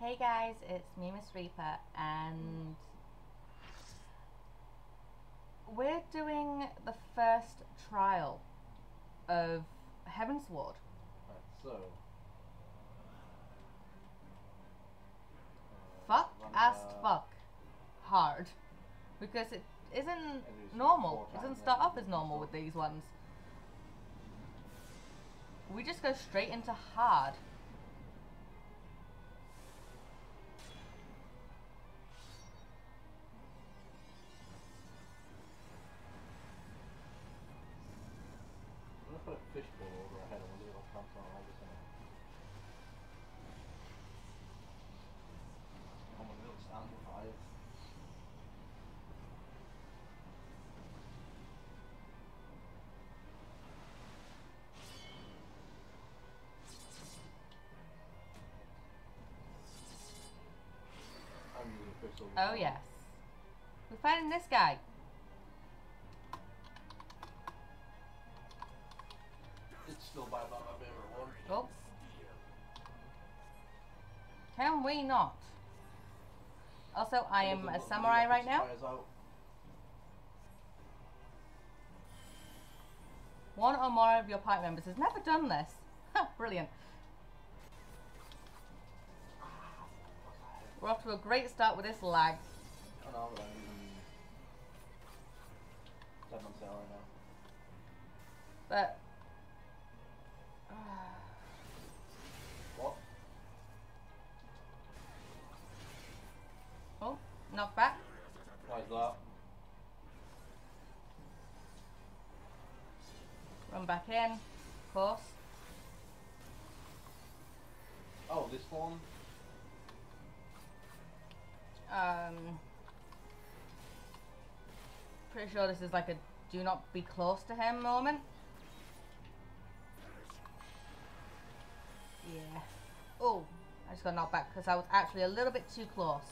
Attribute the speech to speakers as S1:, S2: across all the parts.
S1: Hey guys, it's me, Miss Reaper, and we're doing the first trial of Heavensward.
S2: Right, so.
S1: Fuck
S2: run,
S1: ass
S2: uh,
S1: fuck hard. Because it isn't
S2: It is
S1: normal. It doesn't start off as normal with these ones. We just go straight into hard. Oh yes. We're fighting this guy.
S2: It's still by far my favorite one.
S1: Oh. Can we not? Also, I am a samurai right now. One or more of your party members has never done this. Ha, Brilliant. We're off to a great start with this lag.
S2: I know, but I'm using seven on sale right now.
S1: But
S2: What?
S1: oh, knock back.
S2: Why is that?
S1: Run back in. Of course.
S2: Oh, this one?
S1: Um, pretty sure this is like a do not be close to him moment. Yeah. Oh, I just got knocked back because I was actually a little bit too close.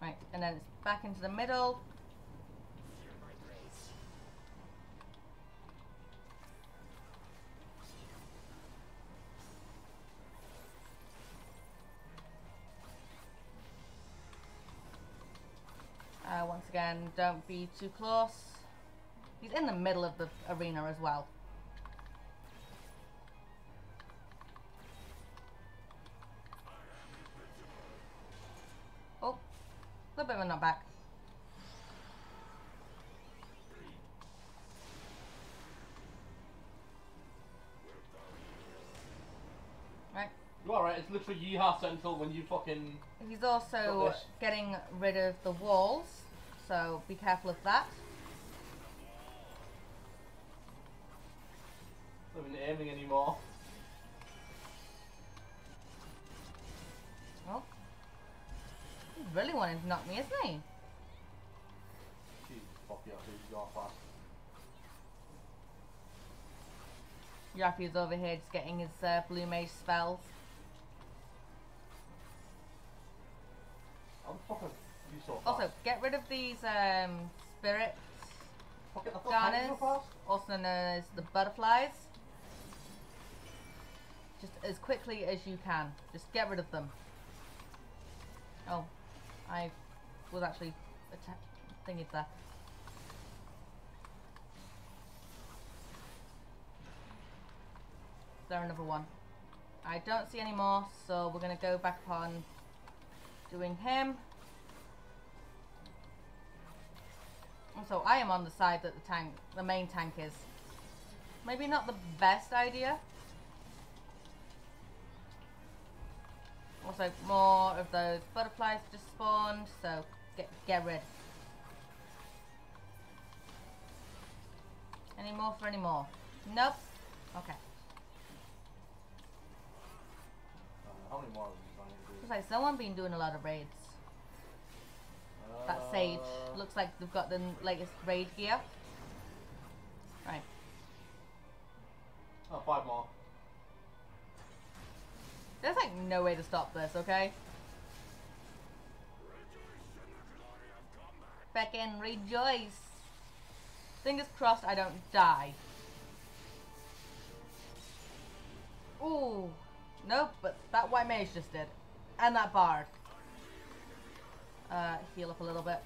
S1: Right, and then it's back into the middle. Uh, once again, don't be too close. He's in the middle of the arena as well. Oh, a little bit of a knockback. Right.
S2: You alright? It's literally Yeehaw Central when you fucking.
S1: He's also getting rid of the walls, so be careful of that.
S2: I'm not even aiming anymore.
S1: Oh. He's really wanting to knock me, isn't he?
S2: Jesus, fuck you, dude. You're fast.
S1: Yappy's over here just getting his uh, blue mage spells.
S2: How the fuck are fast?
S1: Also, get rid of these um, spirit
S2: Fuck it, I thought I was so
S1: garners, also known as the butterflies. Just as quickly as you can. Just get rid of them. Oh, I was actually atta- thinking there. Is there another one? I don't see any more, so we're gonna go back on doing him. So I am on the side that the tank, the main tank is. Maybe not the best idea. Also, more of those butterflies just spawned, so get get rid. Any more for any more? Nope. Okay.
S2: Uh, how many more of these do I need to do?
S1: Looks like someone been doing a lot of raids. That Sage. Looks like they've got the latest raid gear. Right.
S2: Oh, five more.
S1: There's like no way to stop this, okay? Back in, rejoice! Fingers crossed I don't die. Ooh. Nope, but that white mage just did. And that bard. Uh, heal up a little bit.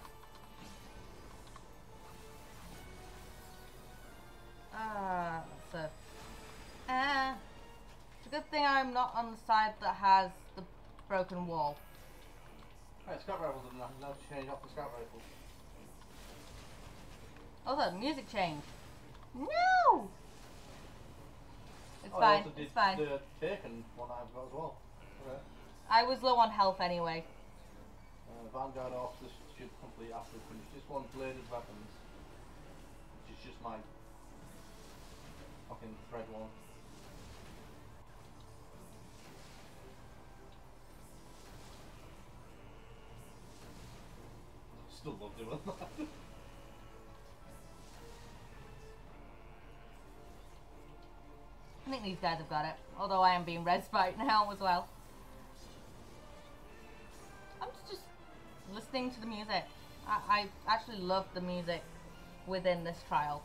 S1: Ah, that's a... Ah. It's a good thing I'm not on the side that has the broken wall.
S2: Right, scout rifles and now change off the scout rifles.
S1: Oh, the music changed. No! It's
S2: oh, I
S1: fine, it's fine.
S2: the taken one I've got as well. Okay.
S1: I was low on health anyway.
S2: Uh, Vanguard officers should complete after we finish this one. Bladed weapons, which is just my fucking thread one. Still love doing that.
S1: I think these guys have got it. Although I am being red spiked now as well. Listening to the music. I, I actually love the music within this trial.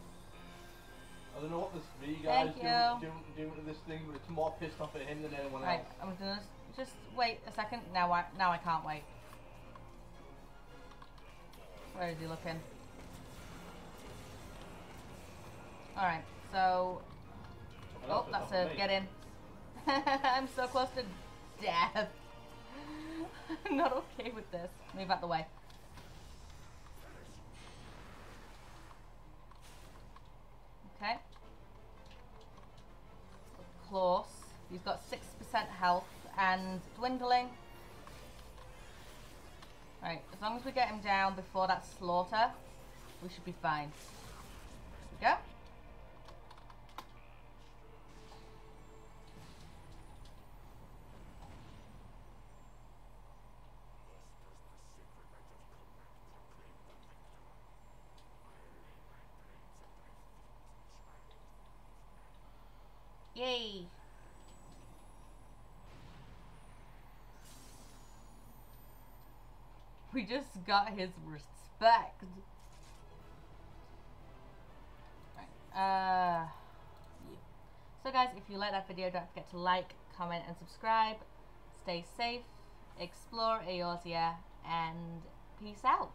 S2: I don't know what this V guy's doing, doing, doing to this thing, but it's more pissed off at him than anyone
S1: Right,
S2: else.
S1: I'm gonna just wait a second. Now I now I can't wait. Where is he looking? Alright, so Oh, that's a
S2: me.
S1: get in. I'm so close to death. Not okay with this. Move out the way. Okay. Close. He's got 6% health and dwindling. Right, as long as we get him down before that slaughter, we should be fine. There we go. Yay! We just got his respect. Right. Uh, yeah. So guys, if you like that video, don't forget to like, comment and subscribe. Stay safe, explore Eorzea, and peace out.